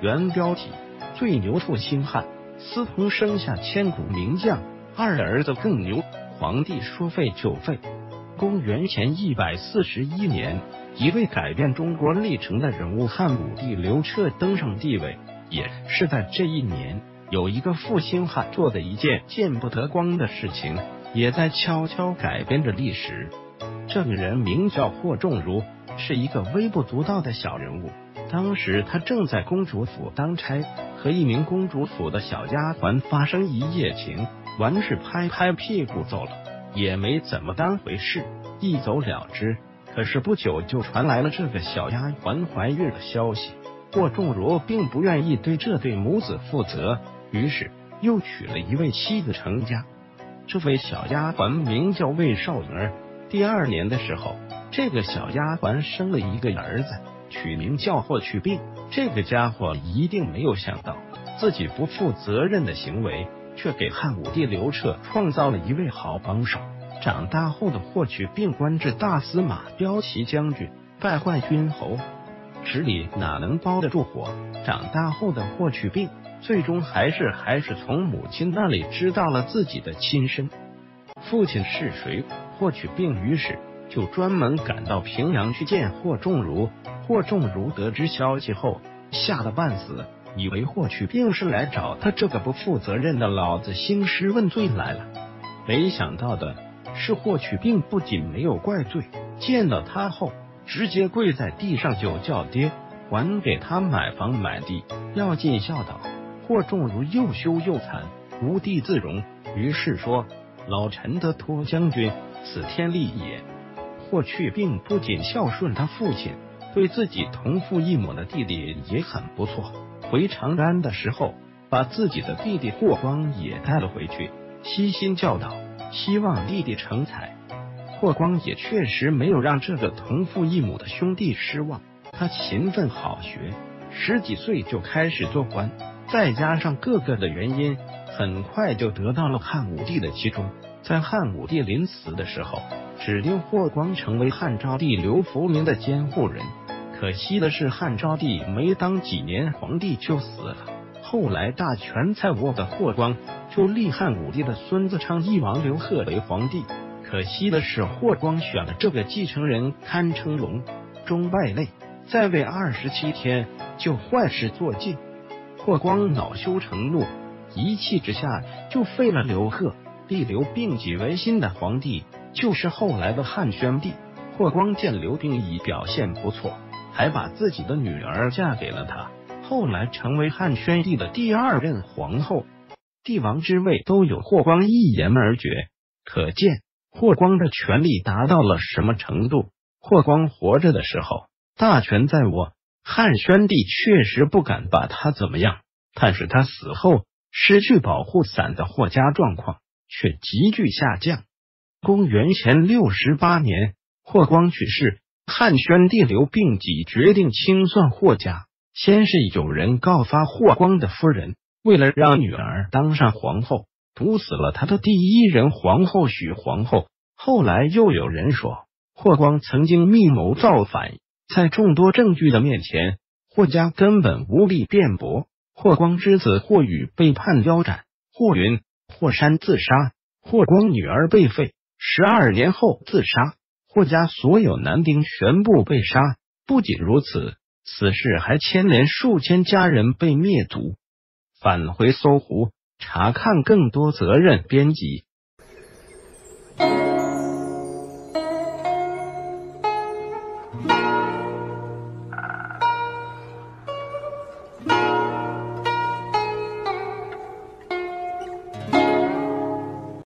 原标题：最牛负心汉，司空生下千古名将，二儿子更牛，皇帝说废就废。公元前一百四十一年，一位改变中国历程的人物汉武帝刘彻登上帝位。也是在这一年，有一个负心汉做的一件见不得光的事情，也在悄悄改变着历史。这个人名叫霍仲儒，是一个微不足道的小人物。当时他正在公主府当差，和一名公主府的小丫鬟发生一夜情，完事拍拍屁股走了，也没怎么当回事，一走了之。可是不久就传来了这个小丫鬟怀孕的消息，霍仲儒并不愿意对这对母子负责，于是又娶了一位妻子成家。这位小丫鬟名叫魏少儿。第二年的时候，这个小丫鬟生了一个儿子。取名叫霍去病，这个家伙一定没有想到自己不负责任的行为，却给汉武帝刘彻创造了一位好帮手。长大后的霍去病官至大司马、骠骑将军，拜宦勋侯。纸里哪能包得住火？长大后的霍去病，最终还是还是从母亲那里知道了自己的亲生父亲是谁。霍去病于是就专门赶到平阳去见霍仲儒。霍仲儒得知消息后，吓得半死，以为霍去病是来找他这个不负责任的老子兴师问罪来了。没想到的是，霍去病不仅没有怪罪，见到他后，直接跪在地上就叫爹，还给他买房买地，要尽孝道。霍仲儒又羞又惨，无地自容，于是说：“老臣得托将军，此天利也。”霍去病不仅孝顺他父亲。对自己同父异母的弟弟也很不错。回长安的时候，把自己的弟弟霍光也带了回去，悉心教导，希望弟弟成才。霍光也确实没有让这个同父异母的兄弟失望。他勤奋好学，十几岁就开始做官，再加上各个的原因，很快就得到了汉武帝的器重。在汉武帝临死的时候，指定霍光成为汉昭帝刘弗陵的监护人。可惜的是，汉昭帝没当几年皇帝就死了。后来大权在握的霍光就立汉武帝的孙子昌邑王刘贺为皇帝。可惜的是，霍光选的这个继承人堪称龙中败类，在位二十七天就坏事做尽。霍光恼羞成怒，一气之下就废了刘贺，立刘病己为新的皇帝，就是后来的汉宣帝。霍光见刘病已表现不错。还把自己的女儿嫁给了他，后来成为汉宣帝的第二任皇后，帝王之位都有霍光一言而决。可见霍光的权力达到了什么程度？霍光活着的时候，大权在握，汉宣帝确实不敢把他怎么样。但是他死后，失去保护伞的霍家状况却急剧下降。公元前六十八年，霍光去世。汉宣帝刘病己决定清算霍家。先是有人告发霍光的夫人为了让女儿当上皇后，毒死了他的第一任皇后许皇后。后来又有人说霍光曾经密谋造反，在众多证据的面前，霍家根本无力辩驳。霍光之子霍宇被判腰斩，霍云、霍山自杀，霍光女儿被废，十二年后自杀。霍家所有男丁全部被杀，不仅如此，此事还牵连数千家人被灭族。返回搜狐查看更多责任编辑。